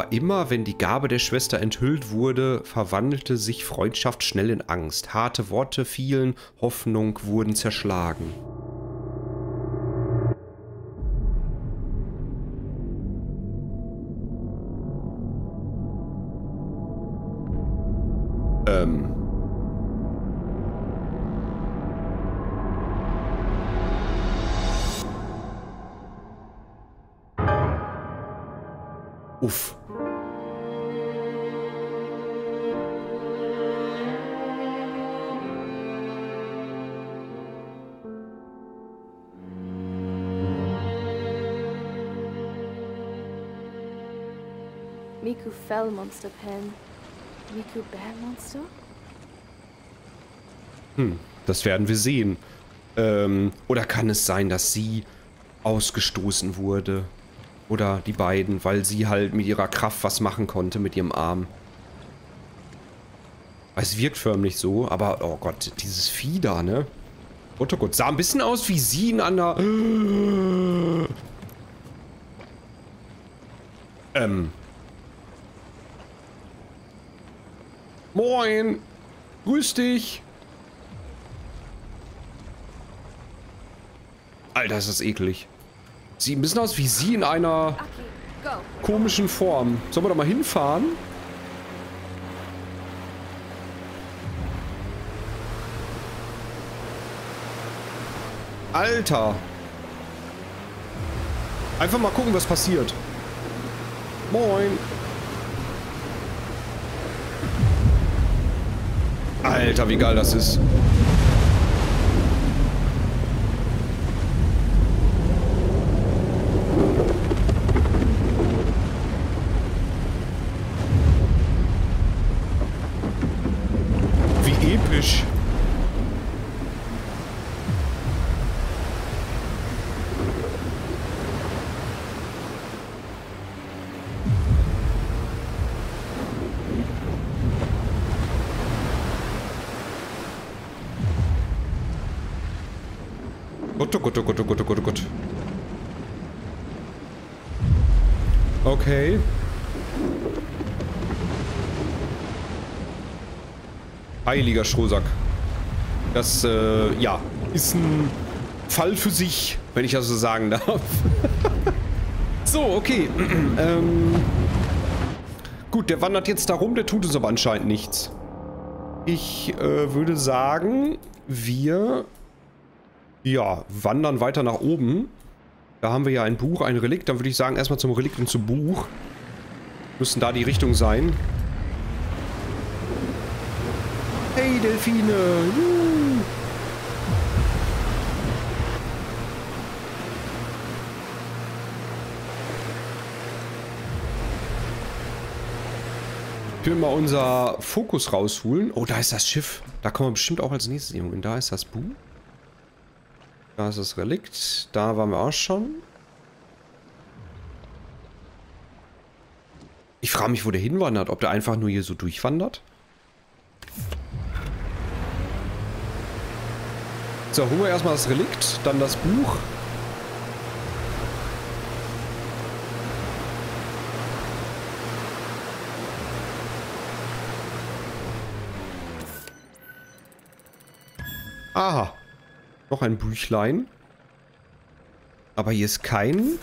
Aber immer, wenn die Gabe der Schwester enthüllt wurde, verwandelte sich Freundschaft schnell in Angst. Harte Worte fielen, Hoffnung wurden zerschlagen. Uff. Miku Fell Monster Pen. Miku Bear Monster? Hm, das werden wir sehen. Ähm, oder kann es sein, dass sie ausgestoßen wurde? Oder die beiden, weil sie halt mit ihrer Kraft was machen konnte mit ihrem Arm. Es wirkt förmlich so, aber oh Gott, dieses Vieh da, ne? Oh Gott, sah ein bisschen aus wie sie in einer... Ähm. Moin. Grüß dich. Alter, ist das eklig. Sieht ein bisschen aus wie sie in einer komischen Form. Sollen wir da mal hinfahren? Alter. Einfach mal gucken, was passiert. Moin. Alter, wie geil das ist. Wie episch. Gott, oh Gott, oh Gott, oh Gott. Okay. Heiliger Strohsack. Das, äh, ja, ist ein Fall für sich, wenn ich das so sagen darf. so, okay. ähm, gut, der wandert jetzt da rum, der tut uns aber anscheinend nichts. Ich äh, würde sagen, wir ja, wandern weiter nach oben. Da haben wir ja ein Buch, ein Relikt. Dann würde ich sagen, erstmal zum Relikt und zum Buch. Müssen da die Richtung sein. Hey, Delfine! Juhu. Ich will mal unser Fokus rausholen. Oh, da ist das Schiff. Da kommen wir bestimmt auch als nächstes irgendwo hin. Da ist das Buch. Da ist das Relikt. Da waren wir auch schon. Ich frage mich, wo der hinwandert. Ob der einfach nur hier so durchwandert? So, holen wir erstmal das Relikt, dann das Buch. Aha. Noch ein Büchlein. Aber hier ist kein...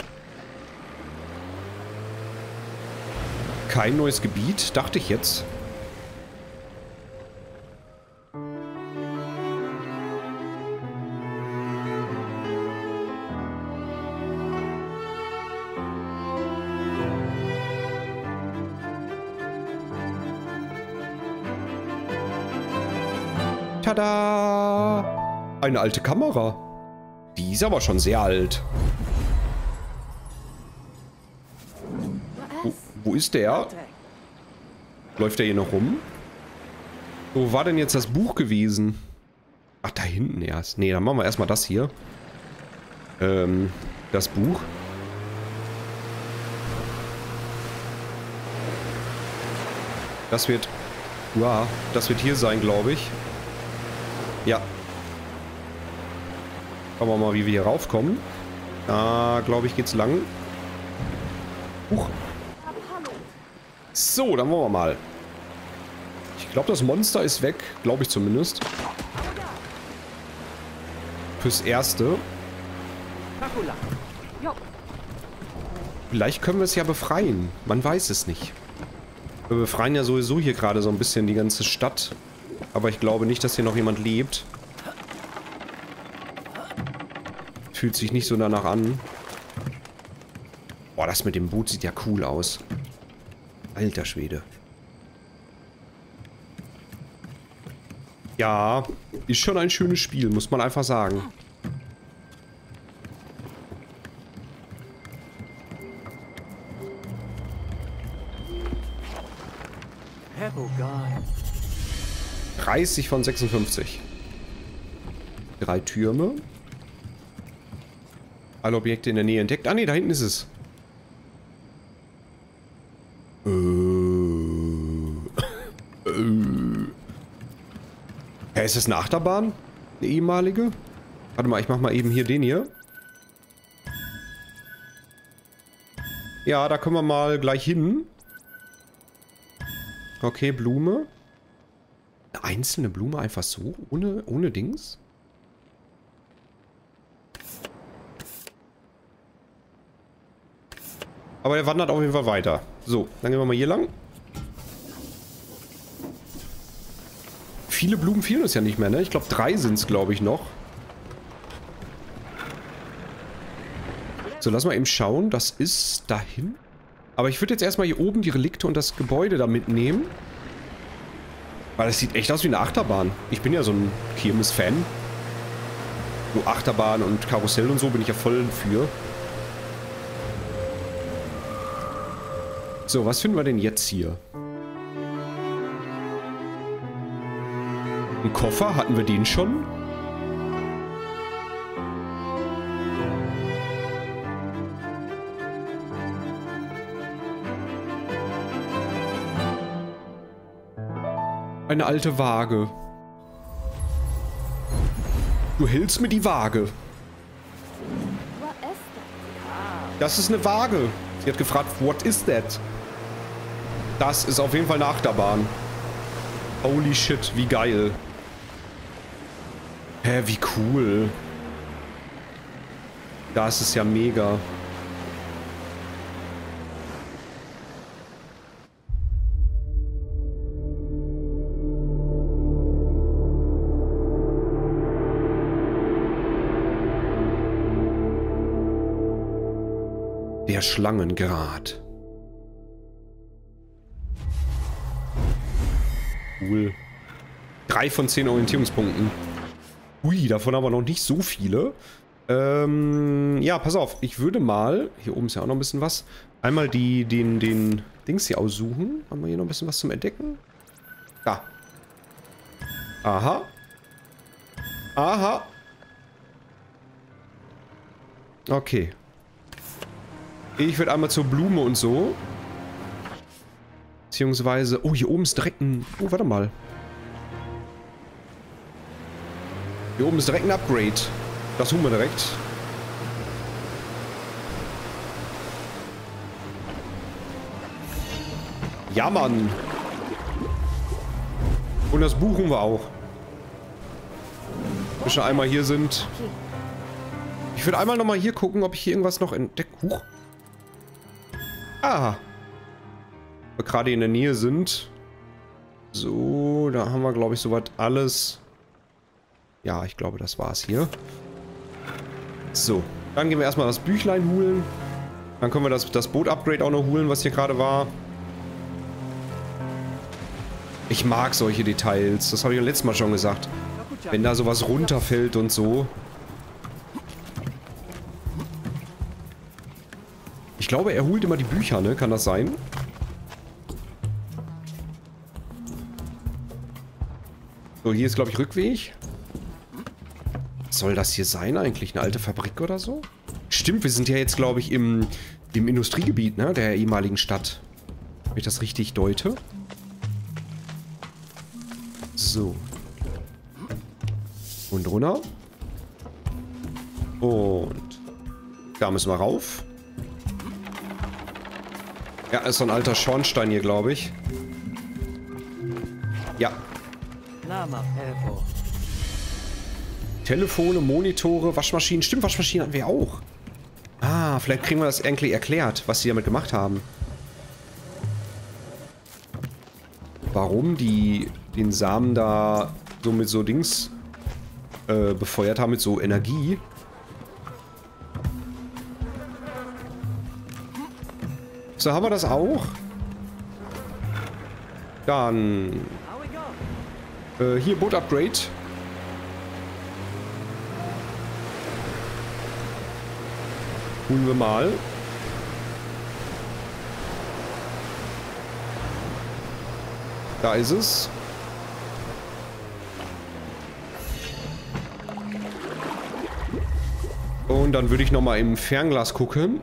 Kein neues Gebiet, dachte ich jetzt. Eine alte Kamera. Die ist aber schon sehr alt. Wo, wo ist der? Läuft der hier noch rum? Wo war denn jetzt das Buch gewesen? Ach, da hinten erst. Nee, dann machen wir erstmal das hier. Ähm, das Buch. Das wird Ja, das wird hier sein, glaube ich. Ja. Schauen wir mal, wie wir hier raufkommen. Da, glaube ich, geht's lang. Huch. So, dann wollen wir mal. Ich glaube, das Monster ist weg. Glaube ich zumindest. Fürs Erste. Vielleicht können wir es ja befreien. Man weiß es nicht. Wir befreien ja sowieso hier gerade so ein bisschen die ganze Stadt. Aber ich glaube nicht, dass hier noch jemand lebt. Fühlt sich nicht so danach an. Boah, das mit dem Boot sieht ja cool aus. Alter Schwede. Ja, ist schon ein schönes Spiel, muss man einfach sagen. God. 30 von 56. Drei Türme. Alle Objekte in der Nähe entdeckt. Ah ne, da hinten ist es. Äh. äh. Ja, ist das eine Achterbahn? Eine ehemalige? Warte mal, ich mach mal eben hier den hier. Ja, da können wir mal gleich hin. Okay, Blume. Eine einzelne Blume einfach so? Ohne, ohne Dings? Aber er wandert auf jeden Fall weiter. So, dann gehen wir mal hier lang. Viele Blumen fehlen uns ja nicht mehr, ne? Ich glaube, drei sind es, glaube ich, noch. So, lass mal eben schauen. Das ist dahin. Aber ich würde jetzt erstmal hier oben die Relikte und das Gebäude da mitnehmen. Weil das sieht echt aus wie eine Achterbahn. Ich bin ja so ein Kirmes-Fan. So Achterbahn und Karussell und so bin ich ja voll für. So, was finden wir denn jetzt hier? Ein Koffer? Hatten wir den schon? Eine alte Waage. Du hältst mir die Waage. Das ist eine Waage. Sie hat gefragt, what is that? Das ist auf jeden Fall eine Achterbahn. Holy shit, wie geil. Hä, wie cool. Das ist ja mega. Der Schlangengrat. Cool. Drei von zehn Orientierungspunkten. Ui, davon aber noch nicht so viele. Ähm, ja, pass auf. Ich würde mal, hier oben ist ja auch noch ein bisschen was, einmal die, den, den Dings hier aussuchen. Haben wir hier noch ein bisschen was zum Entdecken? Da. Aha. Aha. Okay. Ich würde einmal zur Blume und so. Beziehungsweise... Oh, hier oben ist direkt ein... Oh, warte mal. Hier oben ist direkt ein Upgrade. Das tun wir direkt. Ja, Mann. Und das buchen wir auch. Wenn wir einmal hier sind. Ich würde einmal nochmal hier gucken, ob ich hier irgendwas noch entdecke. Huch. Ah. Wir gerade in der Nähe sind. So, da haben wir, glaube ich, soweit alles. Ja, ich glaube, das war's hier. So, dann gehen wir erstmal das Büchlein holen. Dann können wir das, das Boot-Upgrade auch noch holen, was hier gerade war. Ich mag solche Details. Das habe ich ja letztes Mal schon gesagt. Wenn da sowas runterfällt und so. Ich glaube, er holt immer die Bücher, ne? Kann das sein? So, hier ist, glaube ich, Rückweg. Was soll das hier sein eigentlich? Eine alte Fabrik oder so? Stimmt, wir sind ja jetzt, glaube ich, im, im Industriegebiet, ne? Der ehemaligen Stadt. Wenn ich das richtig deute. So. Und runter. Und da müssen wir rauf. Ja, ist so ein alter Schornstein hier, glaube ich. Ja. Telefone, Monitore, Waschmaschinen. Stimmt, Waschmaschinen hatten wir auch. Ah, vielleicht kriegen wir das irgendwie erklärt, was sie damit gemacht haben. Warum die den Samen da so mit so Dings äh, befeuert haben, mit so Energie. So, haben wir das auch? Dann? Äh, hier Boot Upgrade. Holen wir mal. Da ist es. Und dann würde ich noch mal im Fernglas gucken.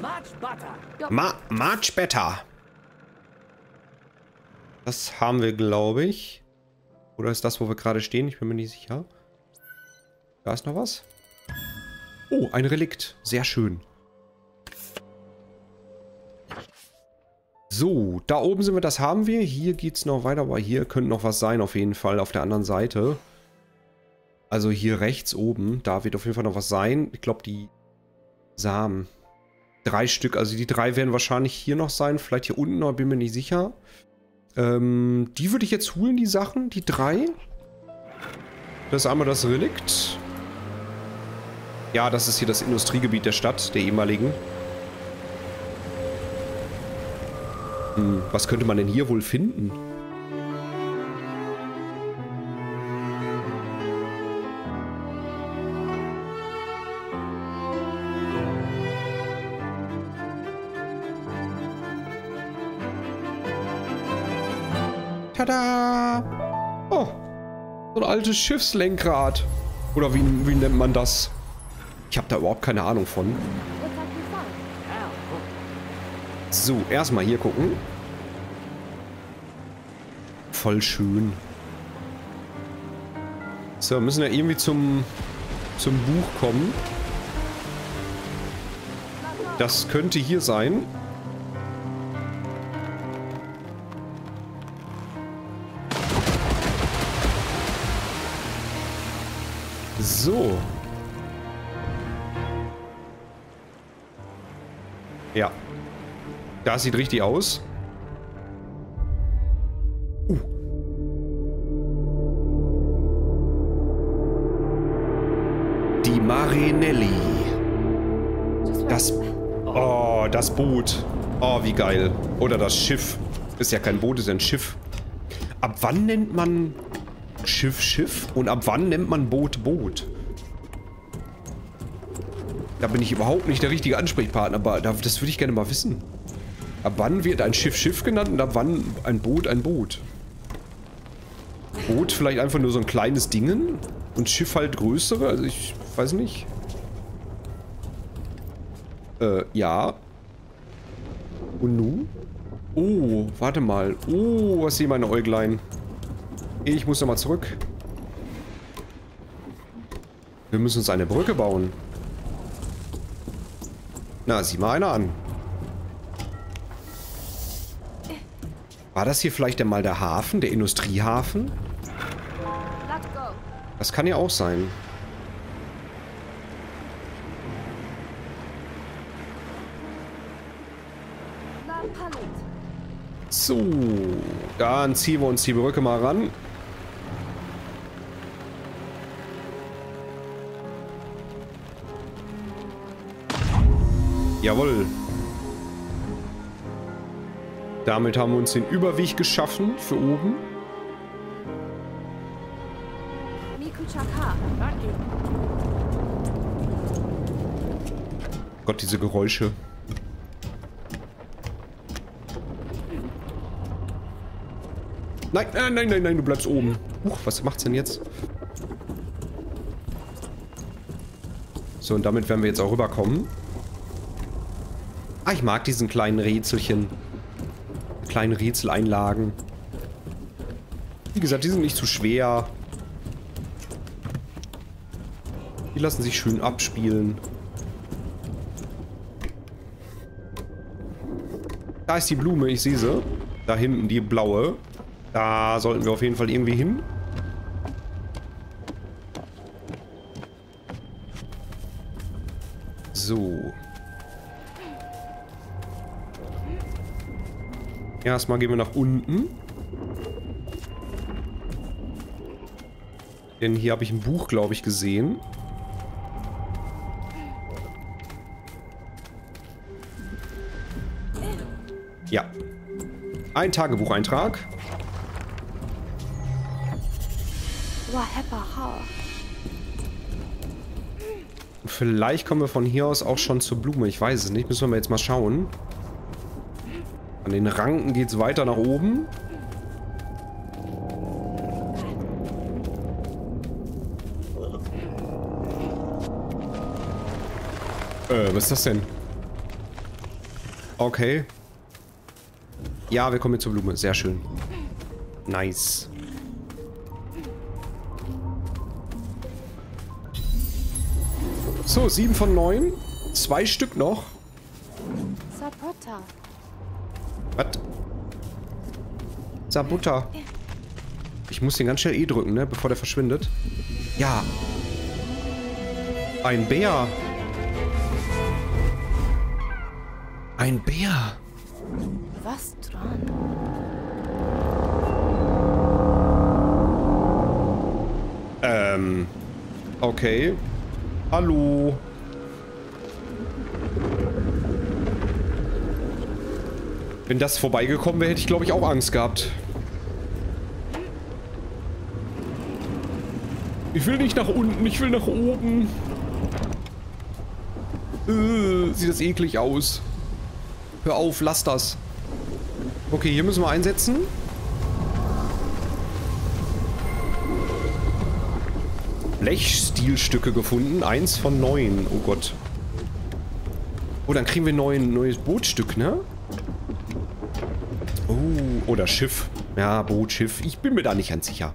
Much butter. Ma much better. Das haben wir, glaube ich. Oder ist das, wo wir gerade stehen? Ich bin mir nicht sicher. Da ist noch was. Oh, ein Relikt. Sehr schön. So, da oben sind wir, das haben wir. Hier geht es noch weiter, aber hier könnte noch was sein auf jeden Fall auf der anderen Seite. Also hier rechts oben, da wird auf jeden Fall noch was sein. Ich glaube, die Samen. Drei Stück, also die drei werden wahrscheinlich hier noch sein. Vielleicht hier unten, aber bin mir nicht sicher. Ähm, die würde ich jetzt holen, die Sachen, die drei. Das ist einmal das Relikt. Ja, das ist hier das Industriegebiet der Stadt, der ehemaligen. Hm, was könnte man denn hier wohl finden? Altes Schiffslenkrad. Oder wie, wie nennt man das? Ich habe da überhaupt keine Ahnung von. So, erstmal hier gucken. Voll schön. So, wir müssen ja irgendwie zum, zum Buch kommen. Das könnte hier sein. Ja. Das sieht richtig aus. Uh. Die Marinelli. Das. Oh, das Boot. Oh, wie geil. Oder das Schiff. Ist ja kein Boot, ist ein Schiff. Ab wann nennt man Schiff Schiff? Und ab wann nennt man Boot Boot? Da bin ich überhaupt nicht der richtige Ansprechpartner, aber da- das würde ich gerne mal wissen. Ab wann wird ein Schiff Schiff genannt und ab wann ein Boot ein Boot? Boot vielleicht einfach nur so ein kleines Dingen und Schiff halt größere? Also ich weiß nicht. Äh, ja. Und nu? Oh, warte mal. Oh, was sehen meine Äuglein? Ich muss nochmal zurück. Wir müssen uns eine Brücke bauen. Na, sieh mal einer an. War das hier vielleicht einmal der Hafen, der Industriehafen? Das kann ja auch sein. So, dann ziehen wir uns die Brücke mal ran. Jawohl. Damit haben wir uns den Überweg geschaffen für oben. Gott, diese Geräusche. Nein, nein, nein, nein, nein, du bleibst oben. Huch, was macht's denn jetzt? So, und damit werden wir jetzt auch rüberkommen. Ah, ich mag diesen kleinen Rätselchen. Kleinen Rätseleinlagen. Wie gesagt, die sind nicht zu schwer. Die lassen sich schön abspielen. Da ist die Blume, ich sehe sie. Da hinten, die blaue. Da sollten wir auf jeden Fall irgendwie hin. So. Erstmal gehen wir nach unten. Denn hier habe ich ein Buch, glaube ich, gesehen. Ja. Ein Tagebucheintrag. Vielleicht kommen wir von hier aus auch schon zur Blume. Ich weiß es nicht. Müssen wir jetzt mal schauen. An den Ranken geht es weiter nach oben. Äh, was ist das denn? Okay. Ja, wir kommen jetzt zur Blume. Sehr schön. Nice. So, sieben von neun. Zwei Stück noch. Sapota. Was? Sabuta. Ich muss den ganz schnell E drücken, ne? Bevor der verschwindet. Ja. Ein Bär. Ein Bär. Was dran? Ähm. Okay. Hallo. Wenn das vorbeigekommen wäre, hätte ich glaube ich auch Angst gehabt. Ich will nicht nach unten, ich will nach oben. Äh, sieht das eklig aus. Hör auf, lass das. Okay, hier müssen wir einsetzen. Blechstilstücke gefunden. Eins von neun. Oh Gott. Oh, dann kriegen wir ein neues Bootstück, ne? Oh, oder Schiff. Ja, Boot, Schiff. Ich bin mir da nicht ganz sicher.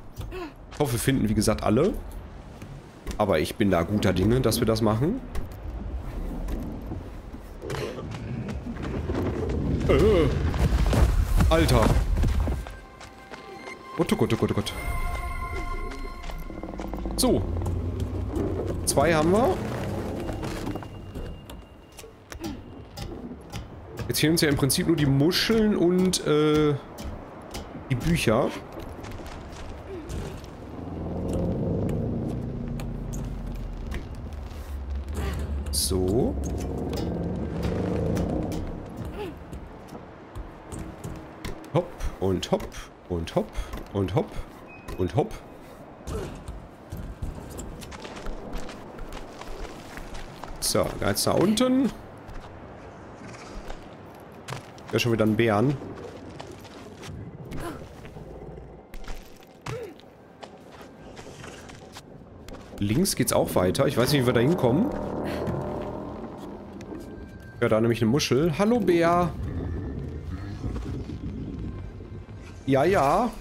Ich hoffe, wir finden, wie gesagt, alle. Aber ich bin da guter Dinge, dass wir das machen. Äh. Alter. Gott, oh Gott, oh Gott, oh Gott. So. Zwei haben wir. Jetzt fehlen uns ja im Prinzip nur die Muscheln und äh, die Bücher. So. Hopp und hopp und hopp und hopp und hopp. So, jetzt da unten. Ja, schon wieder ein Bären. Links geht's auch weiter. Ich weiß nicht, wie wir da hinkommen. Ja, da nämlich eine Muschel. Hallo, Bär. Ja, ja.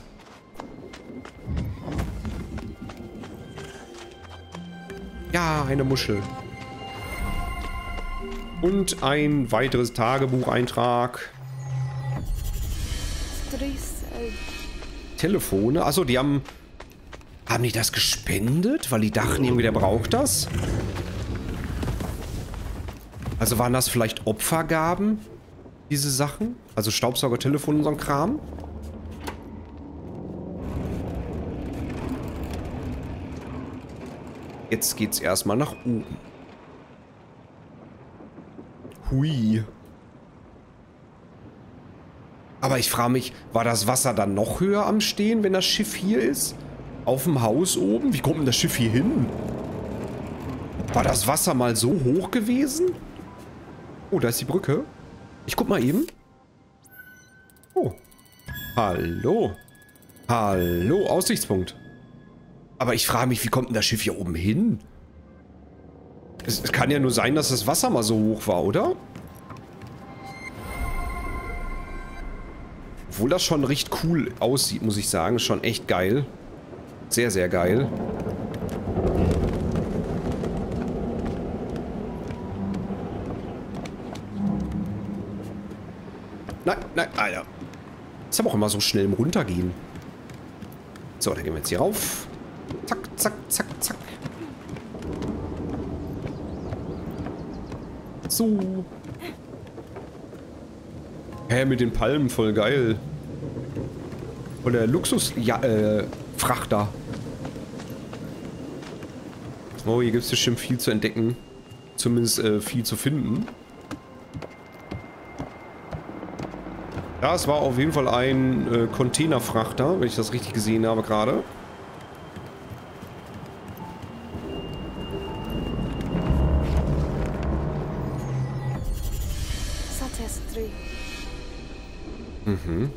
Ja, eine Muschel. Und ein weiteres Tagebucheintrag. Telefone. Achso, die haben... Haben die das gespendet? Weil die dachten irgendwie, der braucht das? Also waren das vielleicht Opfergaben? Diese Sachen? Also Staubsauger, Telefon und so ein Kram? Jetzt geht's erstmal nach oben. Hui. Aber ich frage mich, war das Wasser dann noch höher am Stehen, wenn das Schiff hier ist? Auf dem Haus oben? Wie kommt denn das Schiff hier hin? War das Wasser mal so hoch gewesen? Oh, da ist die Brücke. Ich guck mal eben. Oh. Hallo. Hallo, Aussichtspunkt. Aber ich frage mich, wie kommt denn das Schiff hier oben hin? Es, es kann ja nur sein, dass das Wasser mal so hoch war, oder? Obwohl das schon recht cool aussieht, muss ich sagen. Schon echt geil. Sehr, sehr geil. Nein, Alter. Ist aber auch immer so schnell im Runtergehen. So, dann gehen wir jetzt hier rauf. Zack, zack, zack, zack. So. Hä, mit den Palmen voll geil. Oder Luxus, ja, äh, Frachter. Oh, hier gibt es bestimmt viel zu entdecken. Zumindest äh, viel zu finden. Ja, es war auf jeden Fall ein äh, Containerfrachter, wenn ich das richtig gesehen habe gerade. Mhm.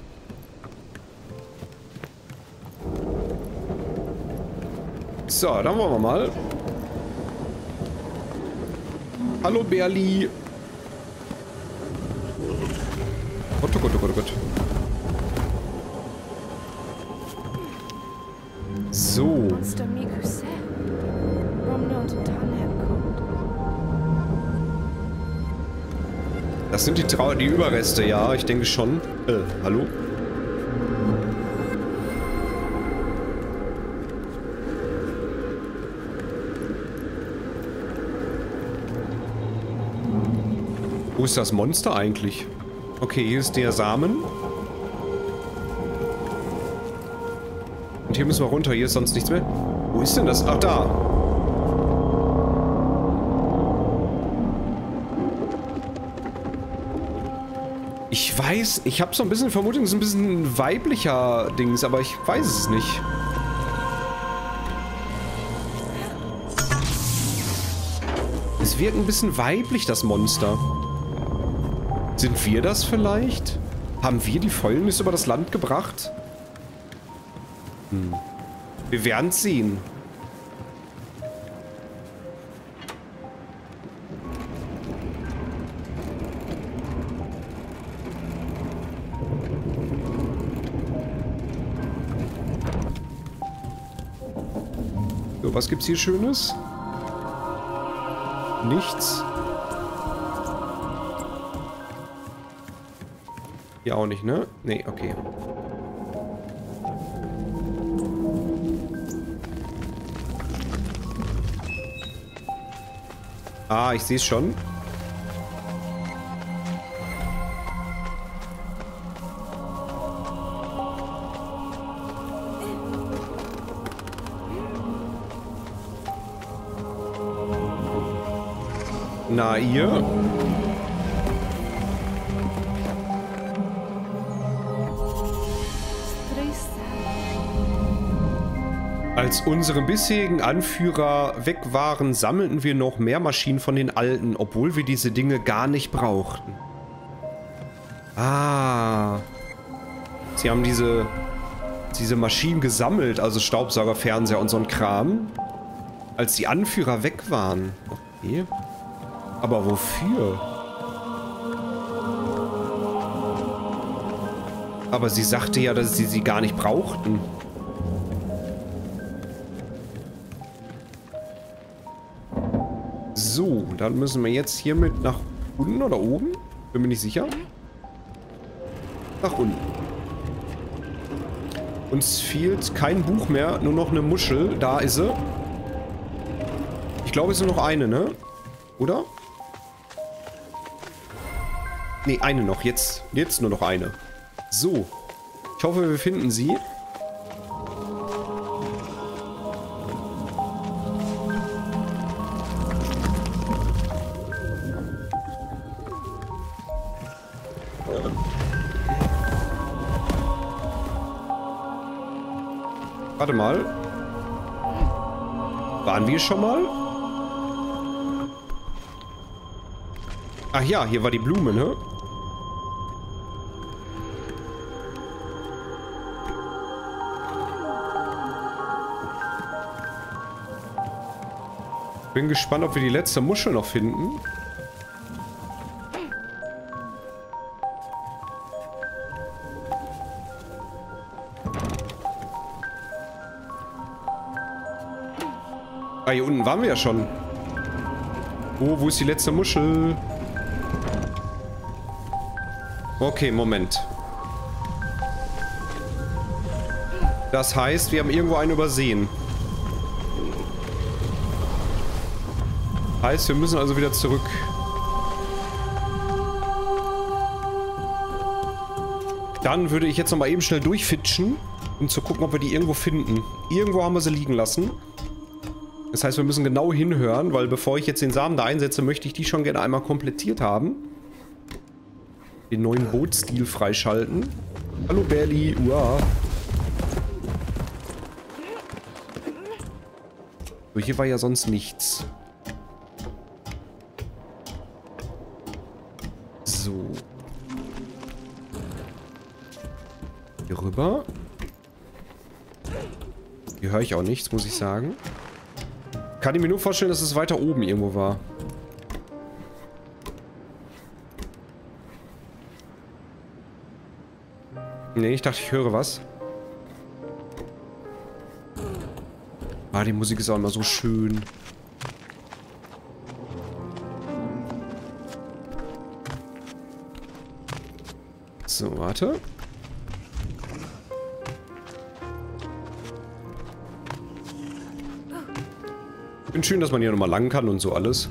So, dann wollen wir mal. Hallo Berli. Gott. So. Das sind die, Trau die Überreste, ja, ich denke schon. Äh, hallo? Wo ist das Monster eigentlich? Okay, hier ist der Samen. Und hier müssen wir runter, hier ist sonst nichts mehr. Wo ist denn das? Ach, da. Ich weiß, ich habe so ein bisschen Vermutung, es ist ein bisschen weiblicher Dings, aber ich weiß es nicht. Es wirkt ein bisschen weiblich, das Monster. Sind wir das vielleicht? Haben wir die Fäulnis über das Land gebracht? Hm. Wir werden sehen. So, was gibt's hier Schönes? Nichts. Hier auch nicht, ne? Nee, okay. Ah, ich sehe es schon. Na, ihr? Als unsere bisherigen Anführer weg waren, sammelten wir noch mehr Maschinen von den alten, obwohl wir diese Dinge gar nicht brauchten. Ah. Sie haben diese, diese Maschinen gesammelt, also Staubsauger, Fernseher und so ein Kram, als die Anführer weg waren. Okay. Aber wofür? Aber sie sagte ja, dass sie sie gar nicht brauchten. Dann müssen wir jetzt hiermit nach unten oder oben? Bin mir nicht sicher. Nach unten. Uns fehlt kein Buch mehr, nur noch eine Muschel. Da ist sie. Ich glaube, es ist nur noch eine, ne? Oder? Ne, eine noch. Jetzt, jetzt nur noch eine. So. Ich hoffe, wir finden sie. Warte mal. Waren wir schon mal? Ach ja, hier war die Blume, ne? Bin gespannt, ob wir die letzte Muschel noch finden. Ah, hier unten waren wir ja schon. Oh, wo ist die letzte Muschel? Okay, Moment. Das heißt, wir haben irgendwo einen übersehen. Heißt, wir müssen also wieder zurück. Dann würde ich jetzt nochmal eben schnell durchfitschen, um zu gucken, ob wir die irgendwo finden. Irgendwo haben wir sie liegen lassen. Das heißt, wir müssen genau hinhören, weil bevor ich jetzt den Samen da einsetze, möchte ich die schon gerne einmal komplettiert haben. Den neuen Bootstil freischalten. Hallo Berli, uah. So, hier war ja sonst nichts. So. Hier rüber. Hier höre ich auch nichts, muss ich sagen. Kann ich mir nur vorstellen, dass es weiter oben irgendwo war. Nee, ich dachte, ich höre was. Ah, die Musik ist auch immer so schön. So, warte. Bin schön, dass man hier nochmal lang kann und so alles.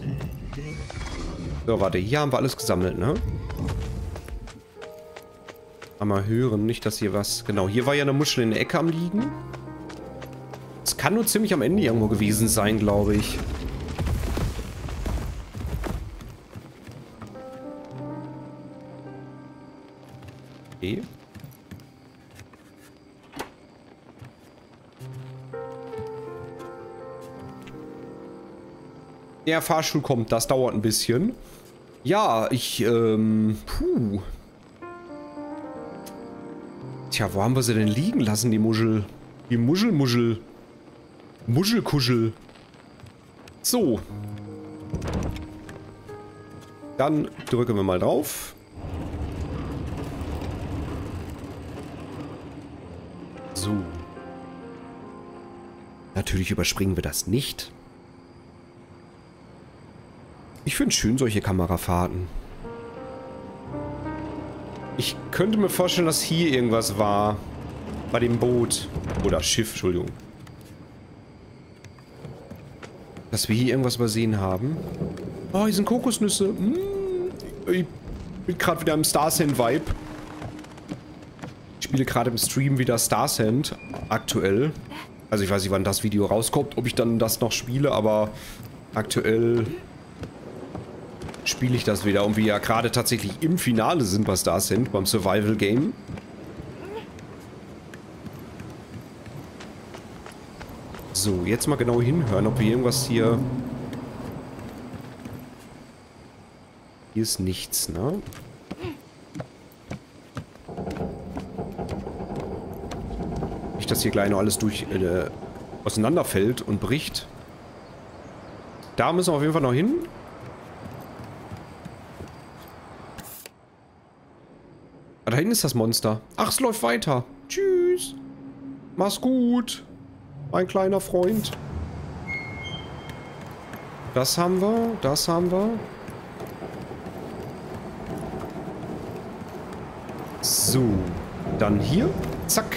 So, warte, hier haben wir alles gesammelt, ne? Mal hören, nicht, dass hier was... Genau, hier war ja eine Muschel in der Ecke am liegen. Es kann nur ziemlich am Ende irgendwo gewesen sein, glaube ich. Der Fahrstuhl kommt, das dauert ein bisschen. Ja, ich, ähm, puh. Tja, wo haben wir sie denn liegen lassen, die Muschel? Die Muschelmuschel. Muschelkuschel. So. Dann drücken wir mal drauf. So. Natürlich überspringen wir das nicht. Ich finde schön solche Kamerafahrten. Ich könnte mir vorstellen, dass hier irgendwas war. Bei dem Boot. Oder Schiff, Entschuldigung. Dass wir hier irgendwas übersehen haben. Oh, hier sind Kokosnüsse. Mmh. Ich bin gerade wieder im Starsend-Vibe. Ich spiele gerade im Stream wieder Starsend. Aktuell. Also ich weiß nicht, wann das Video rauskommt, ob ich dann das noch spiele, aber aktuell spiele ich das wieder. Und wir ja gerade tatsächlich im Finale sind bei Star sind, beim Survival Game. So, jetzt mal genau hinhören, ob wir irgendwas hier... Hier ist nichts, ne? Nicht, dass hier gleich noch alles durch... Äh, auseinanderfällt und bricht. Da müssen wir auf jeden Fall noch hin. Ah, da hinten ist das Monster. Ach, es läuft weiter. Tschüss. Mach's gut. Mein kleiner Freund. Das haben wir. Das haben wir. So. Dann hier. Zack.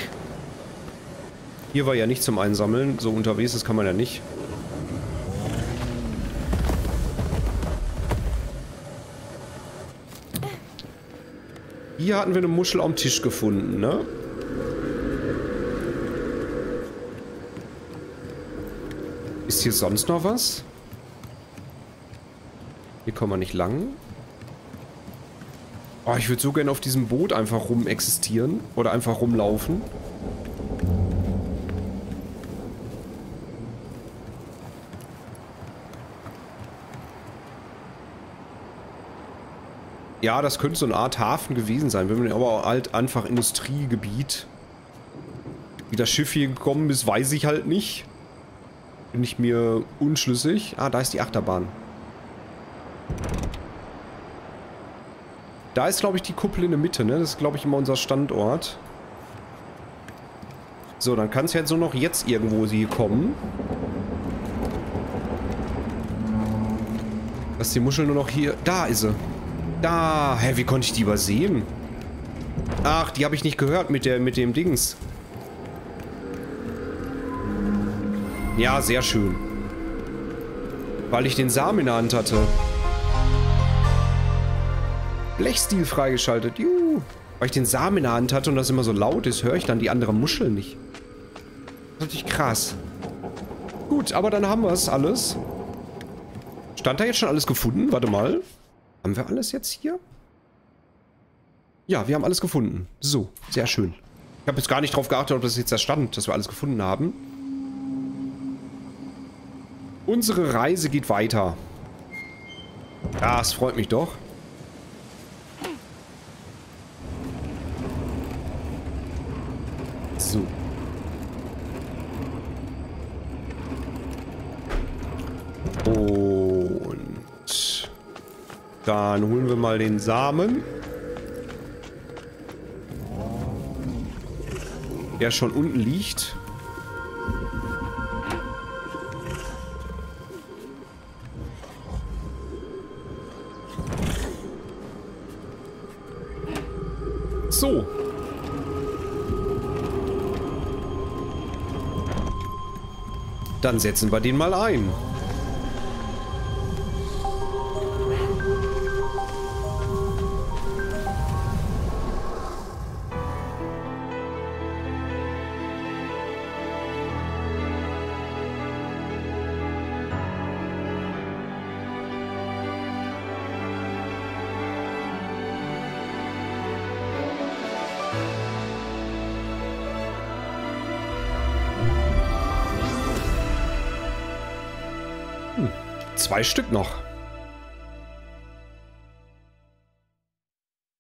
Hier war ja nicht zum Einsammeln. So unterwegs ist kann man ja nicht. Hier hatten wir eine Muschel am Tisch gefunden, ne? Ist hier sonst noch was? Hier kommen wir nicht lang. Oh, ich würde so gerne auf diesem Boot einfach rum existieren. Oder einfach rumlaufen. Ja, das könnte so eine Art Hafen gewesen sein. Wenn man aber halt einfach Industriegebiet. Wie das Schiff hier gekommen ist, weiß ich halt nicht. Bin ich mir unschlüssig. Ah, da ist die Achterbahn. Da ist, glaube ich, die Kuppel in der Mitte, ne? Das ist, glaube ich, immer unser Standort. So, dann kann es jetzt nur noch jetzt irgendwo sie kommen. Lass die Muschel nur noch hier... Da ist sie. Da. Hä, wie konnte ich die übersehen? Ach, die habe ich nicht gehört mit, der, mit dem Dings. Ja, sehr schön. Weil ich den Samen in der Hand hatte. Blechstil freigeschaltet. Juhu. Weil ich den Samen in der Hand hatte und das immer so laut ist, höre ich dann die andere Muschel nicht. Das ist natürlich krass. Gut, aber dann haben wir es alles. Stand da jetzt schon alles gefunden? Warte mal. Haben wir alles jetzt hier? Ja, wir haben alles gefunden. So, sehr schön. Ich habe jetzt gar nicht drauf geachtet, ob das jetzt da stand, dass wir alles gefunden haben. Unsere Reise geht weiter. Das freut mich doch. So. Und dann holen wir mal den Samen. Der schon unten liegt. So. Dann setzen wir den mal ein. Stück noch.